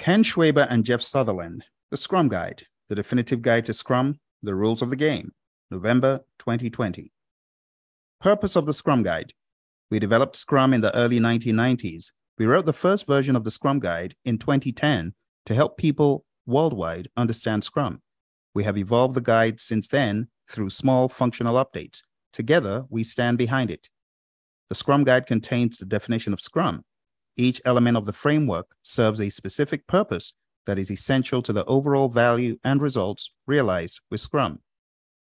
Ken Schwaber and Jeff Sutherland, The Scrum Guide, The Definitive Guide to Scrum, The Rules of the Game, November 2020. Purpose of the Scrum Guide. We developed Scrum in the early 1990s. We wrote the first version of the Scrum Guide in 2010 to help people worldwide understand Scrum. We have evolved the guide since then through small functional updates. Together, we stand behind it. The Scrum Guide contains the definition of Scrum. Each element of the framework serves a specific purpose that is essential to the overall value and results realized with Scrum.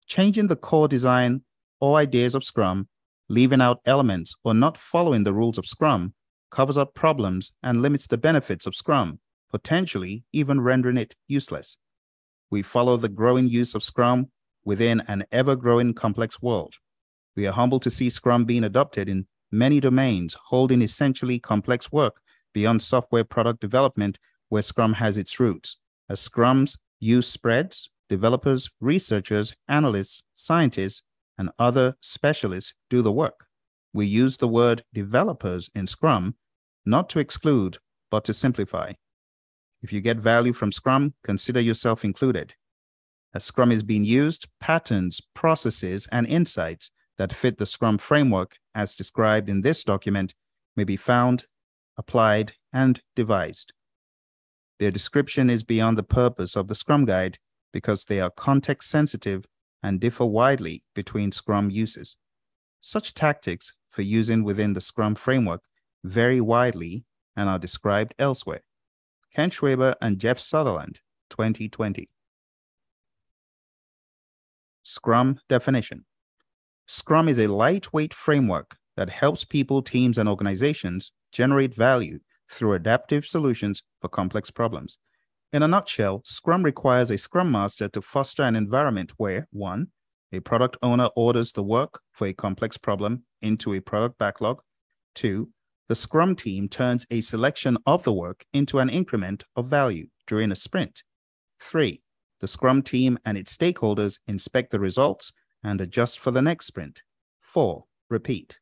Changing the core design or ideas of Scrum, leaving out elements, or not following the rules of Scrum covers up problems and limits the benefits of Scrum, potentially even rendering it useless. We follow the growing use of Scrum within an ever growing complex world. We are humbled to see Scrum being adopted in many domains, holding essentially complex work beyond software product development where Scrum has its roots. As Scrum's use spreads, developers, researchers, analysts, scientists, and other specialists do the work. We use the word developers in Scrum not to exclude, but to simplify. If you get value from Scrum, consider yourself included. As Scrum is being used, patterns, processes, and insights that fit the Scrum framework as described in this document may be found, applied, and devised. Their description is beyond the purpose of the Scrum Guide because they are context sensitive and differ widely between Scrum uses. Such tactics for using within the Scrum framework vary widely and are described elsewhere. Ken Schwaber and Jeff Sutherland, 2020. Scrum definition Scrum is a lightweight framework that helps people, teams, and organizations generate value through adaptive solutions for complex problems. In a nutshell, Scrum requires a Scrum Master to foster an environment where 1. A product owner orders the work for a complex problem into a product backlog. 2. The Scrum team turns a selection of the work into an increment of value during a sprint. 3. The Scrum team and its stakeholders inspect the results and adjust for the next sprint. 4. Repeat.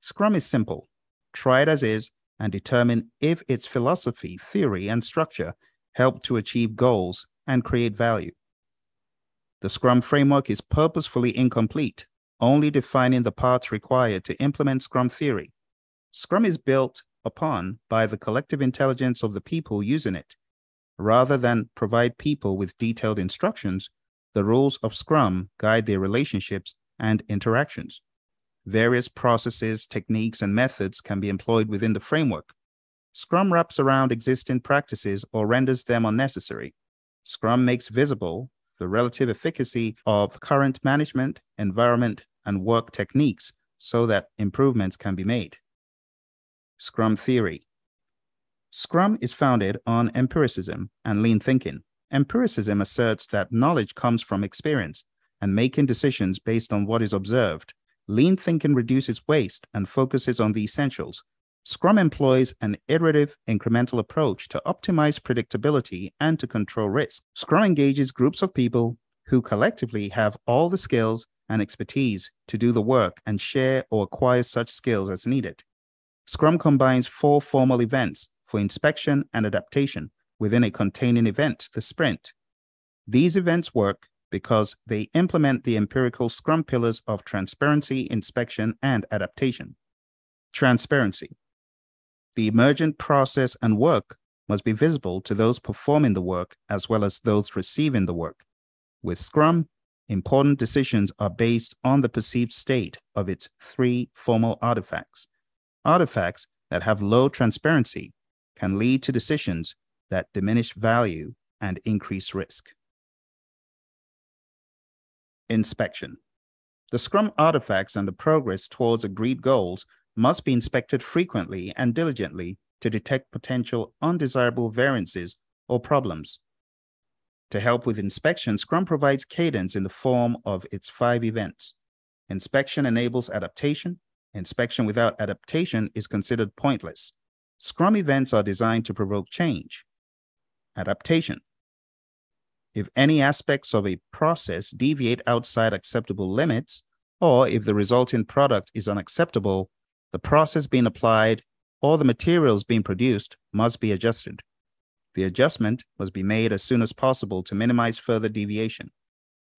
Scrum is simple. Try it as is and determine if its philosophy, theory, and structure help to achieve goals and create value. The Scrum framework is purposefully incomplete, only defining the parts required to implement Scrum theory. Scrum is built upon by the collective intelligence of the people using it. Rather than provide people with detailed instructions, the rules of Scrum guide their relationships and interactions. Various processes, techniques, and methods can be employed within the framework. Scrum wraps around existing practices or renders them unnecessary. Scrum makes visible the relative efficacy of current management, environment, and work techniques so that improvements can be made. Scrum theory. Scrum is founded on empiricism and lean thinking. Empiricism asserts that knowledge comes from experience and making decisions based on what is observed. Lean thinking reduces waste and focuses on the essentials. Scrum employs an iterative, incremental approach to optimize predictability and to control risk. Scrum engages groups of people who collectively have all the skills and expertise to do the work and share or acquire such skills as needed. Scrum combines four formal events for inspection and adaptation within a containing event, the sprint. These events work because they implement the empirical Scrum pillars of transparency, inspection, and adaptation. Transparency. The emergent process and work must be visible to those performing the work as well as those receiving the work. With Scrum, important decisions are based on the perceived state of its three formal artifacts. Artifacts that have low transparency can lead to decisions that diminish value and increase risk. Inspection. The Scrum artifacts and the progress towards agreed goals must be inspected frequently and diligently to detect potential undesirable variances or problems. To help with inspection, Scrum provides cadence in the form of its five events. Inspection enables adaptation. Inspection without adaptation is considered pointless. Scrum events are designed to provoke change adaptation. If any aspects of a process deviate outside acceptable limits, or if the resulting product is unacceptable, the process being applied or the materials being produced must be adjusted. The adjustment must be made as soon as possible to minimize further deviation.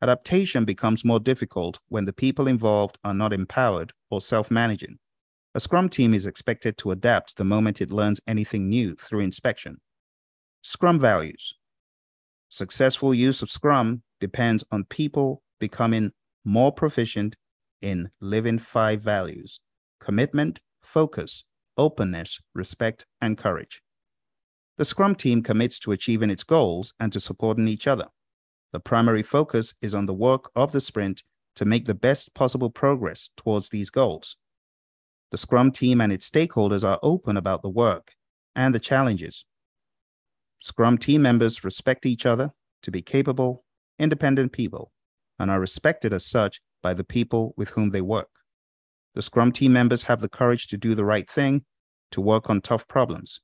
Adaptation becomes more difficult when the people involved are not empowered or self managing. A Scrum team is expected to adapt the moment it learns anything new through inspection. Scrum values. Successful use of Scrum depends on people becoming more proficient in living five values commitment, focus, openness, respect, and courage. The Scrum team commits to achieving its goals and to supporting each other. The primary focus is on the work of the sprint to make the best possible progress towards these goals. The Scrum team and its stakeholders are open about the work and the challenges. Scrum team members respect each other to be capable, independent people and are respected as such by the people with whom they work. The Scrum team members have the courage to do the right thing, to work on tough problems.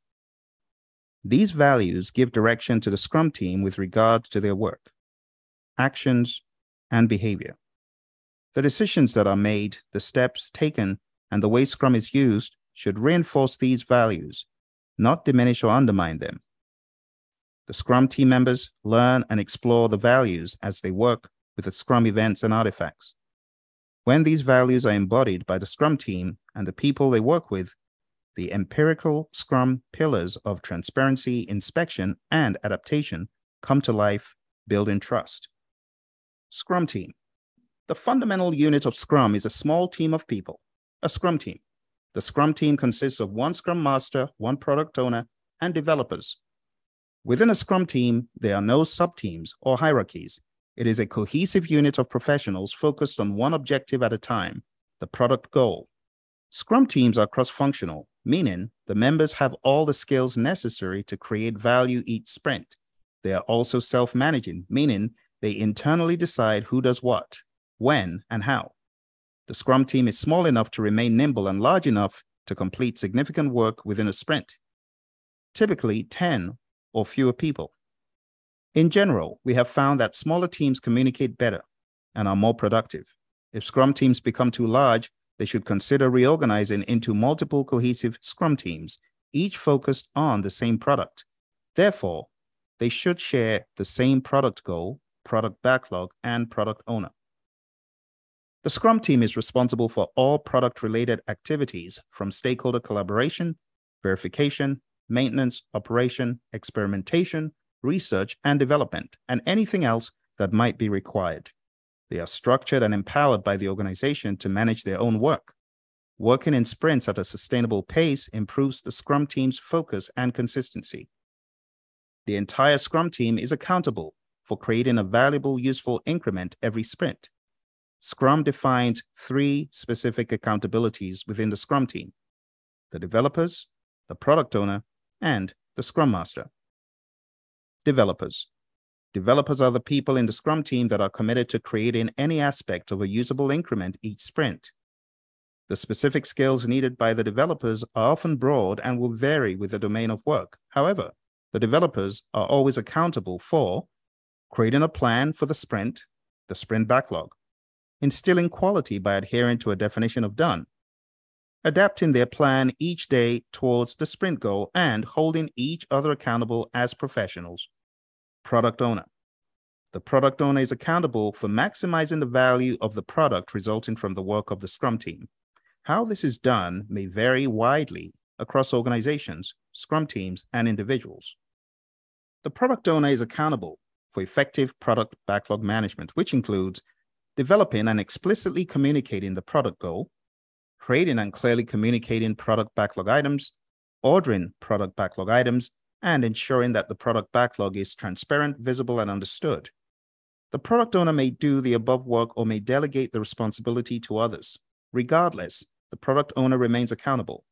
These values give direction to the Scrum team with regard to their work, actions, and behavior. The decisions that are made, the steps taken, and the way Scrum is used should reinforce these values, not diminish or undermine them. The Scrum team members learn and explore the values as they work with the Scrum events and artifacts. When these values are embodied by the Scrum team and the people they work with, the empirical Scrum pillars of transparency, inspection, and adaptation come to life, building trust. Scrum team. The fundamental unit of Scrum is a small team of people, a Scrum team. The Scrum team consists of one Scrum Master, one product owner, and developers. Within a Scrum team, there are no sub teams or hierarchies. It is a cohesive unit of professionals focused on one objective at a time, the product goal. Scrum teams are cross functional, meaning the members have all the skills necessary to create value each sprint. They are also self managing, meaning they internally decide who does what, when, and how. The Scrum team is small enough to remain nimble and large enough to complete significant work within a sprint, typically 10 or fewer people. In general, we have found that smaller teams communicate better and are more productive. If Scrum teams become too large, they should consider reorganizing into multiple cohesive Scrum teams, each focused on the same product. Therefore, they should share the same product goal, product backlog, and product owner. The Scrum team is responsible for all product related activities from stakeholder collaboration, verification, maintenance, operation, experimentation, research, and development, and anything else that might be required. They are structured and empowered by the organization to manage their own work. Working in sprints at a sustainable pace improves the Scrum team's focus and consistency. The entire Scrum team is accountable for creating a valuable, useful increment every sprint. Scrum defines three specific accountabilities within the Scrum team the developers, the product owner, and the Scrum Master. Developers. Developers are the people in the Scrum team that are committed to creating any aspect of a usable increment each sprint. The specific skills needed by the developers are often broad and will vary with the domain of work. However, the developers are always accountable for creating a plan for the sprint, the sprint backlog, instilling quality by adhering to a definition of done, adapting their plan each day towards the sprint goal, and holding each other accountable as professionals. Product owner. The product owner is accountable for maximizing the value of the product resulting from the work of the Scrum team. How this is done may vary widely across organizations, Scrum teams, and individuals. The product owner is accountable for effective product backlog management, which includes developing and explicitly communicating the product goal, creating and clearly communicating product backlog items, ordering product backlog items, and ensuring that the product backlog is transparent, visible, and understood. The product owner may do the above work or may delegate the responsibility to others. Regardless, the product owner remains accountable.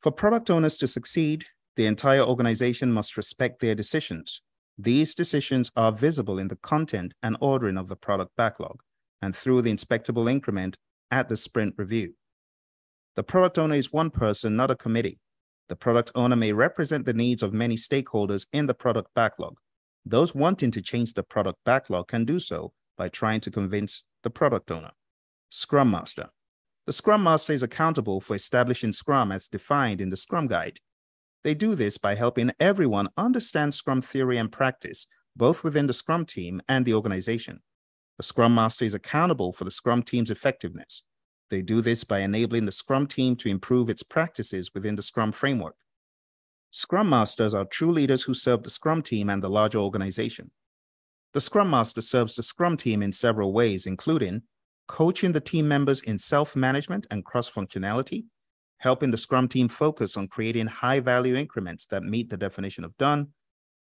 For product owners to succeed, the entire organization must respect their decisions. These decisions are visible in the content and ordering of the product backlog and through the inspectable increment at the sprint review. The product owner is one person, not a committee. The product owner may represent the needs of many stakeholders in the product backlog. Those wanting to change the product backlog can do so by trying to convince the product owner. Scrum Master. The Scrum Master is accountable for establishing Scrum as defined in the Scrum Guide. They do this by helping everyone understand Scrum theory and practice, both within the Scrum team and the organization. The Scrum Master is accountable for the Scrum team's effectiveness. They do this by enabling the Scrum team to improve its practices within the Scrum framework. Scrum Masters are true leaders who serve the Scrum team and the larger organization. The Scrum Master serves the Scrum team in several ways, including coaching the team members in self management and cross functionality, helping the Scrum team focus on creating high value increments that meet the definition of done,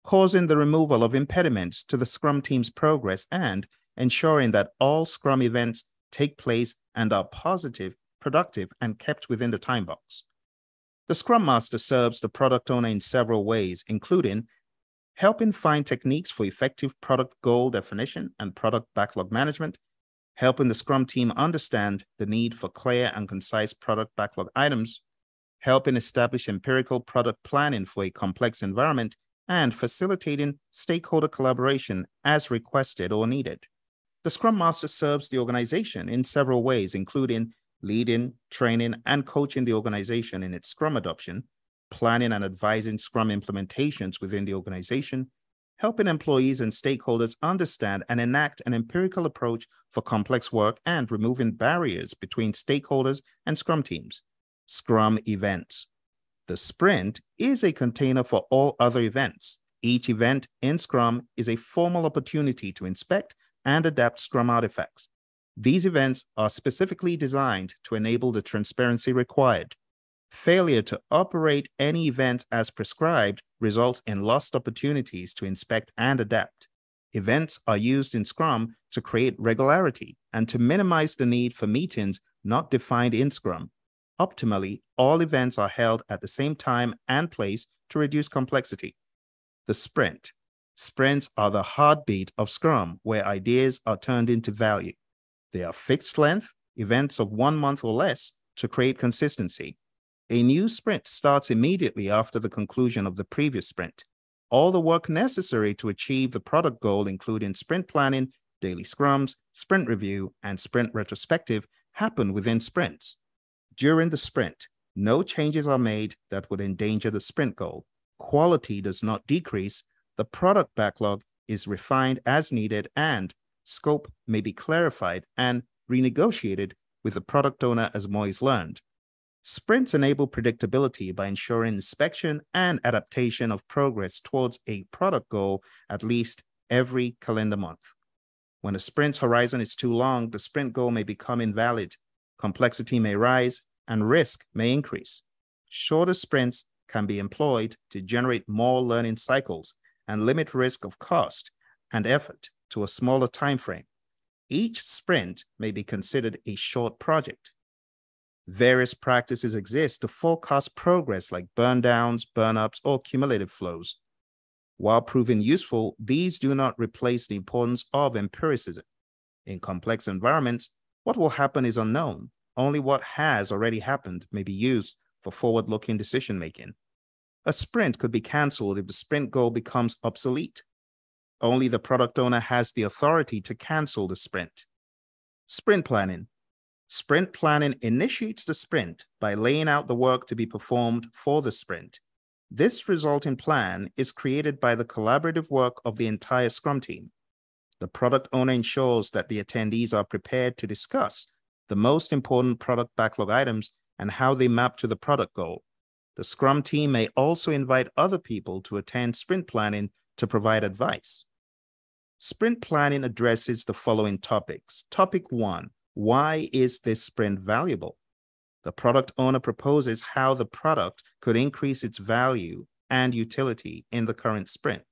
causing the removal of impediments to the Scrum team's progress, and ensuring that all Scrum events take place and are positive, productive, and kept within the time box. The Scrum Master serves the product owner in several ways, including helping find techniques for effective product goal definition and product backlog management, helping the Scrum team understand the need for clear and concise product backlog items, helping establish empirical product planning for a complex environment, and facilitating stakeholder collaboration as requested or needed. The Scrum Master serves the organization in several ways, including leading, training, and coaching the organization in its Scrum adoption, planning and advising Scrum implementations within the organization, helping employees and stakeholders understand and enact an empirical approach for complex work, and removing barriers between stakeholders and Scrum teams. Scrum events. The sprint is a container for all other events. Each event in Scrum is a formal opportunity to inspect and adapt Scrum artifacts. These events are specifically designed to enable the transparency required Failure to operate any event as prescribed results in lost opportunities to inspect and adapt. Events are used in Scrum to create regularity and to minimize the need for meetings not defined in Scrum. Optimally, all events are held at the same time and place to reduce complexity. The sprint. Sprints are the heartbeat of Scrum, where ideas are turned into value. They are fixed length, events of one month or less, to create consistency. A new sprint starts immediately after the conclusion of the previous sprint. All the work necessary to achieve the product goal, including sprint planning, daily scrums, sprint review, and sprint retrospective, happen within sprints. During the sprint, no changes are made that would endanger the sprint goal. Quality does not decrease. The product backlog is refined as needed, and scope may be clarified and renegotiated with the product owner as more is learned. Sprints enable predictability by ensuring inspection and adaptation of progress towards a product goal at least every calendar month. When a sprint's horizon is too long, the sprint goal may become invalid, complexity may rise, and risk may increase. Shorter sprints can be employed to generate more learning cycles and limit risk of cost and effort to a smaller time frame. Each sprint may be considered a short project Various practices exist to forecast progress like burn downs, burn ups, or cumulative flows. While proving useful, these do not replace the importance of empiricism. In complex environments, what will happen is unknown. Only what has already happened may be used for forward looking decision making. A sprint could be canceled if the sprint goal becomes obsolete. Only the product owner has the authority to cancel the sprint. Sprint planning Sprint planning initiates the sprint by laying out the work to be performed for the sprint. This resulting plan is created by the collaborative work of the entire Scrum team. The product owner ensures that the attendees are prepared to discuss the most important product backlog items and how they map to the product goal. The Scrum team may also invite other people to attend sprint planning to provide advice. Sprint planning addresses the following topics. Topic one why is this sprint valuable? The product owner proposes how the product could increase its value and utility in the current sprint.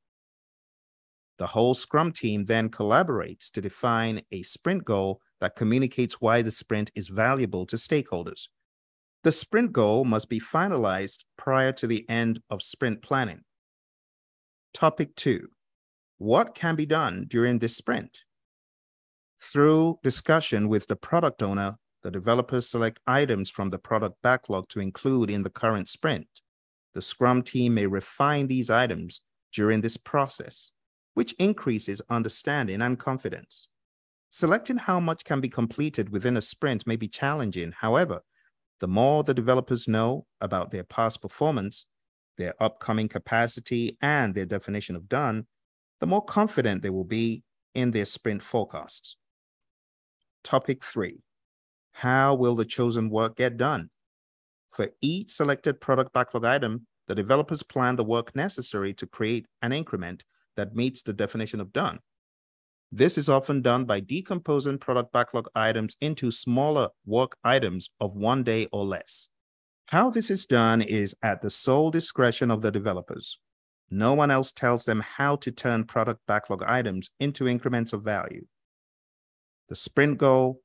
The whole Scrum team then collaborates to define a sprint goal that communicates why the sprint is valuable to stakeholders. The sprint goal must be finalized prior to the end of sprint planning. Topic two What can be done during this sprint? Through discussion with the product owner, the developers select items from the product backlog to include in the current sprint. The Scrum team may refine these items during this process, which increases understanding and confidence. Selecting how much can be completed within a sprint may be challenging. However, the more the developers know about their past performance, their upcoming capacity, and their definition of done, the more confident they will be in their sprint forecasts. Topic three How will the chosen work get done? For each selected product backlog item, the developers plan the work necessary to create an increment that meets the definition of done. This is often done by decomposing product backlog items into smaller work items of one day or less. How this is done is at the sole discretion of the developers. No one else tells them how to turn product backlog items into increments of value. The sprint goal,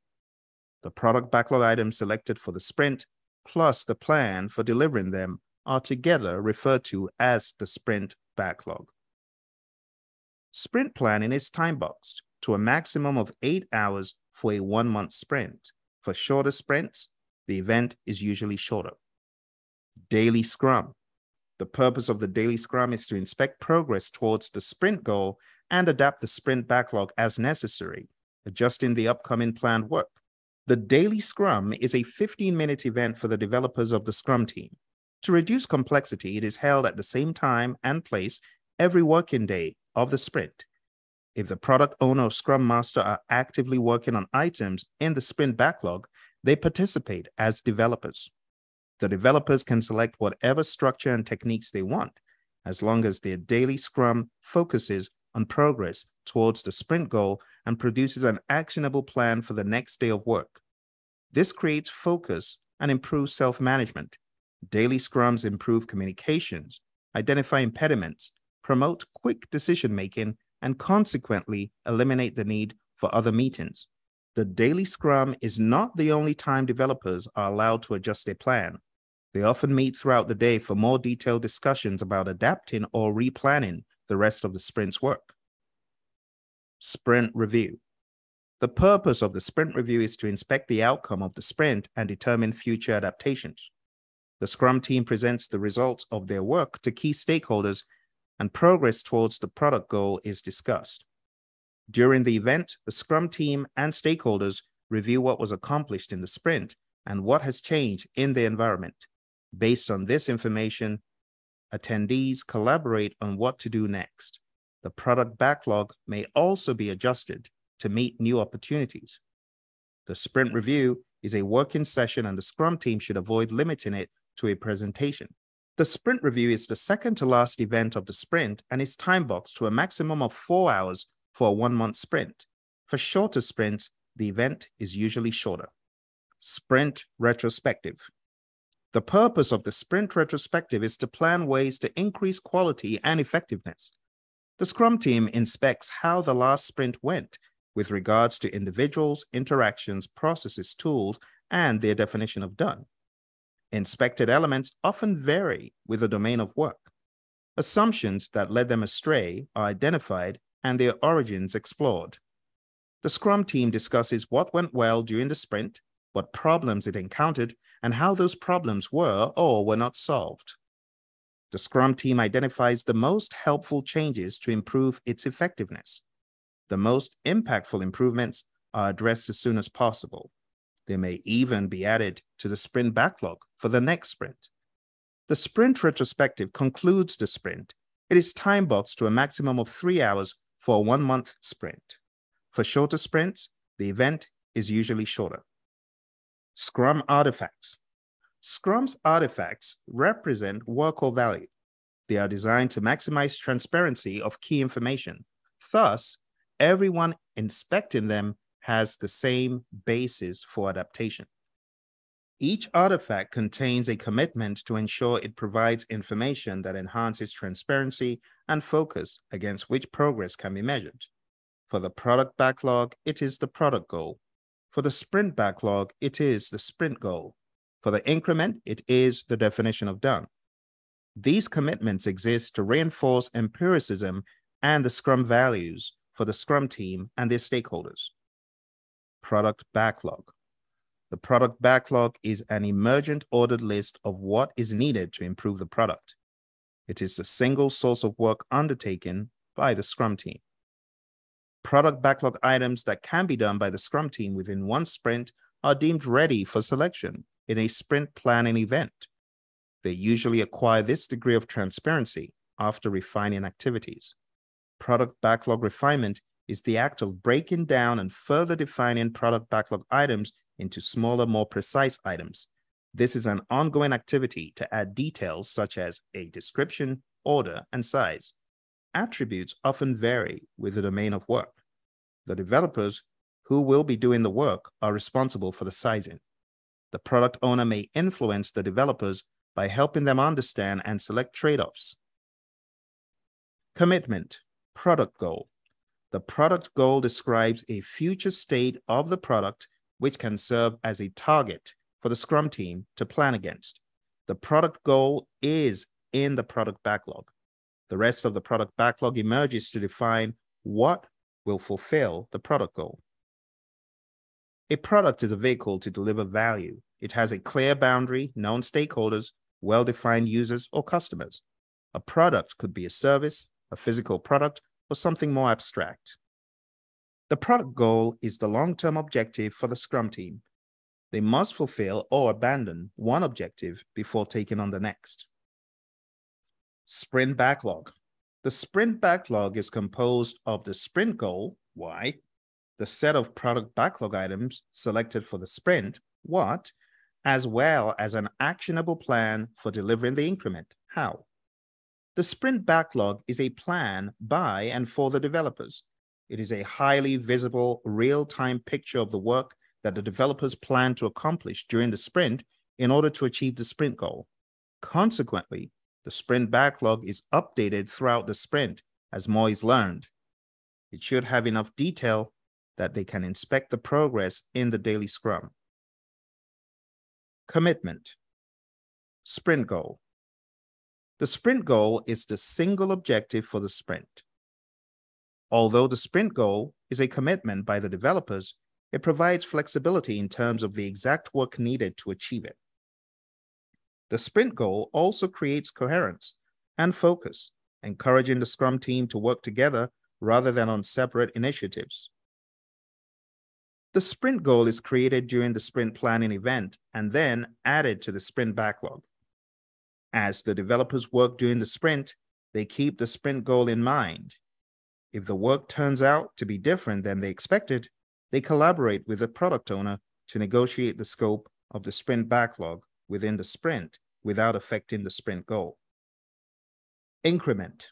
the product backlog items selected for the sprint, plus the plan for delivering them are together referred to as the sprint backlog. Sprint planning is time boxed to a maximum of eight hours for a one month sprint. For shorter sprints, the event is usually shorter. Daily Scrum. The purpose of the daily Scrum is to inspect progress towards the sprint goal and adapt the sprint backlog as necessary, adjusting the upcoming planned work. The daily Scrum is a 15 minute event for the developers of the Scrum team. To reduce complexity, it is held at the same time and place every working day of the sprint. If the product owner or Scrum Master are actively working on items in the sprint backlog, they participate as developers. The developers can select whatever structure and techniques they want, as long as their daily Scrum focuses on progress towards the sprint goal and produces an actionable plan for the next day of work. This creates focus and improves self management. Daily Scrums improve communications, identify impediments, promote quick decision making, and consequently eliminate the need for other meetings. The daily scrum is not the only time developers are allowed to adjust their plan. They often meet throughout the day for more detailed discussions about adapting or replanning the rest of the sprint's work. Sprint review. The purpose of the sprint review is to inspect the outcome of the sprint and determine future adaptations. The Scrum team presents the results of their work to key stakeholders and progress towards the product goal is discussed. During the event, the Scrum team and stakeholders review what was accomplished in the sprint and what has changed in the environment. Based on this information, attendees collaborate on what to do next. The product backlog may also be adjusted to meet new opportunities. The sprint review is a working session, and the Scrum team should avoid limiting it to a presentation. The sprint review is the second to last event of the sprint and is time boxed to a maximum of four hours for a one month sprint. For shorter sprints, the event is usually shorter. Sprint retrospective. The purpose of the sprint retrospective is to plan ways to increase quality and effectiveness. The Scrum team inspects how the last sprint went with regards to individuals, interactions, processes, tools, and their definition of done. Inspected elements often vary with the domain of work. Assumptions that led them astray are identified and their origins explored. The Scrum team discusses what went well during the sprint, what problems it encountered, and how those problems were or were not solved. The Scrum team identifies the most helpful changes to improve its effectiveness. The most impactful improvements are addressed as soon as possible. They may even be added to the sprint backlog for the next sprint. The sprint retrospective concludes the sprint. It is time boxed to a maximum of three hours for a one month sprint. For shorter sprints, the event is usually shorter. Scrum artifacts. Scrum's artifacts represent work or value. They are designed to maximize transparency of key information. Thus, everyone inspecting them has the same basis for adaptation. Each artifact contains a commitment to ensure it provides information that enhances transparency and focus against which progress can be measured. For the product backlog, it is the product goal. For the sprint backlog, it is the sprint goal. For the increment, it is the definition of done. These commitments exist to reinforce empiricism and the Scrum values for the Scrum team and their stakeholders product backlog. The product backlog is an emergent ordered list of what is needed to improve the product. It is a single source of work undertaken by the Scrum team. Product backlog items that can be done by the Scrum team within one sprint are deemed ready for selection in a sprint planning event. They usually acquire this degree of transparency after refining activities. Product backlog refinement is the act of breaking down and further defining product backlog items into smaller, more precise items. This is an ongoing activity to add details such as a description, order, and size. Attributes often vary with the domain of work. The developers who will be doing the work are responsible for the sizing. The product owner may influence the developers by helping them understand and select trade offs. Commitment, product goal. The product goal describes a future state of the product which can serve as a target for the Scrum team to plan against. The product goal is in the product backlog. The rest of the product backlog emerges to define what will fulfill the product goal. A product is a vehicle to deliver value. It has a clear boundary, known stakeholders, well defined users, or customers. A product could be a service, a physical product, or something more abstract. The product goal is the long term objective for the Scrum team. They must fulfill or abandon one objective before taking on the next. Sprint backlog. The sprint backlog is composed of the sprint goal, why, the set of product backlog items selected for the sprint, what, as well as an actionable plan for delivering the increment, how. The sprint backlog is a plan by and for the developers. It is a highly visible, real time picture of the work that the developers plan to accomplish during the sprint in order to achieve the sprint goal. Consequently, the sprint backlog is updated throughout the sprint as more is learned. It should have enough detail that they can inspect the progress in the daily scrum. Commitment. Sprint goal. The sprint goal is the single objective for the sprint. Although the sprint goal is a commitment by the developers, it provides flexibility in terms of the exact work needed to achieve it. The sprint goal also creates coherence and focus, encouraging the Scrum team to work together rather than on separate initiatives. The sprint goal is created during the sprint planning event and then added to the sprint backlog. As the developers work during the sprint, they keep the sprint goal in mind. If the work turns out to be different than they expected, they collaborate with the product owner to negotiate the scope of the sprint backlog within the sprint without affecting the sprint goal. Increment.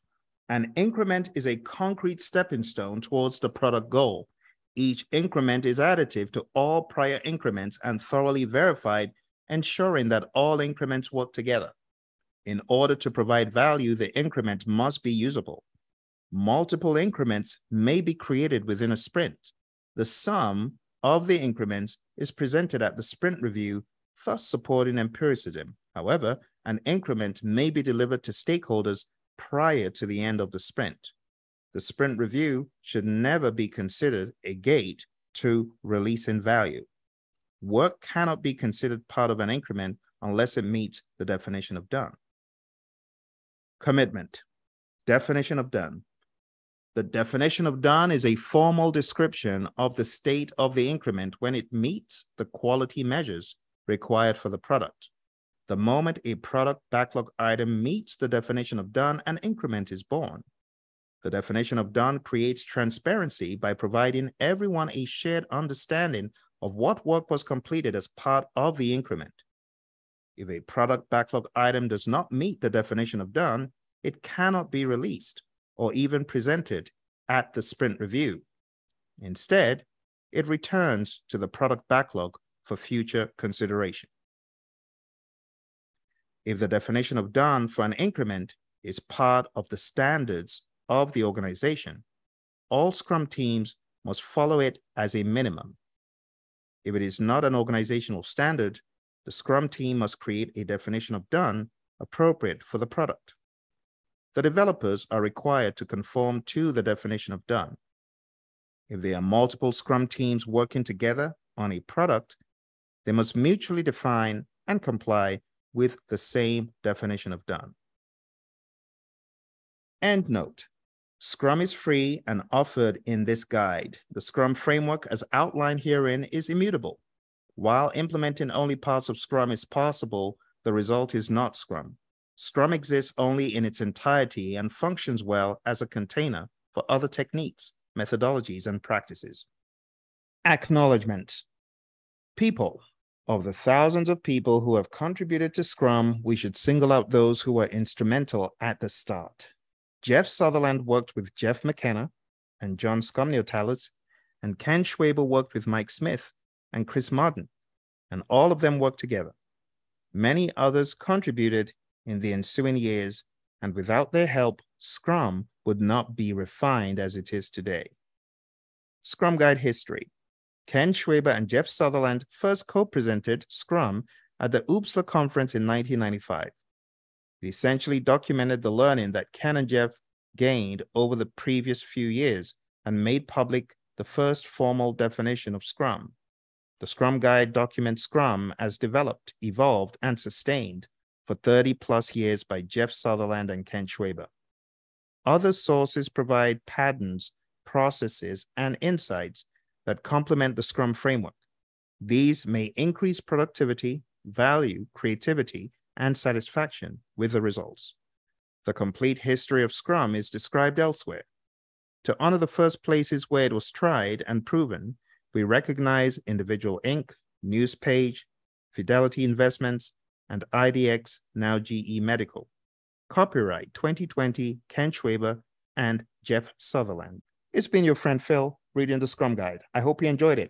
An increment is a concrete stepping stone towards the product goal. Each increment is additive to all prior increments and thoroughly verified, ensuring that all increments work together. In order to provide value, the increment must be usable. Multiple increments may be created within a sprint. The sum of the increments is presented at the sprint review thus supporting empiricism. However, an increment may be delivered to stakeholders prior to the end of the sprint. The sprint review should never be considered a gate to releasing value. Work cannot be considered part of an increment unless it meets the definition of done. Commitment. Definition of done. The definition of done is a formal description of the state of the increment when it meets the quality measures required for the product. The moment a product backlog item meets the definition of done, an increment is born. The definition of done creates transparency by providing everyone a shared understanding of what work was completed as part of the increment. If a product backlog item does not meet the definition of done, it cannot be released or even presented at the sprint review. Instead, it returns to the product backlog for future consideration. If the definition of done for an increment is part of the standards of the organization, all Scrum teams must follow it as a minimum. If it is not an organizational standard, the Scrum team must create a definition of done appropriate for the product. The developers are required to conform to the definition of done. If there are multiple Scrum teams working together on a product, they must mutually define and comply with the same definition of done. End note. Scrum is free and offered in this guide. The Scrum framework as outlined herein is immutable. While implementing only parts of Scrum is possible, the result is not Scrum. Scrum exists only in its entirety and functions well as a container for other techniques, methodologies, and practices. Acknowledgement. People. Of the thousands of people who have contributed to Scrum, we should single out those who were instrumental at the start. Jeff Sutherland worked with Jeff McKenna and John Scumniotales, and Ken Schwaber worked with Mike Smith and Chris Martin, and all of them worked together. Many others contributed in the ensuing years, and without their help, Scrum would not be refined as it is today. Scrum Guide History Ken Schwaber and Jeff Sutherland first co presented Scrum at the OOPSLA conference in 1995. It essentially documented the learning that Ken and Jeff gained over the previous few years and made public the first formal definition of Scrum. The Scrum Guide documents Scrum as developed, evolved, and sustained for 30 plus years by Jeff Sutherland and Ken Schwaber. Other sources provide patterns, processes, and insights that complement the Scrum framework. These may increase productivity, value, creativity, and satisfaction with the results. The complete history of Scrum is described elsewhere. To honor the first places where it was tried and proven, we recognize Individual Inc., Newspage, Fidelity Investments, and IDX, now GE Medical. Copyright 2020, Ken Schwaber and Jeff Sutherland. It's been your friend Phil reading the Scrum Guide. I hope you enjoyed it.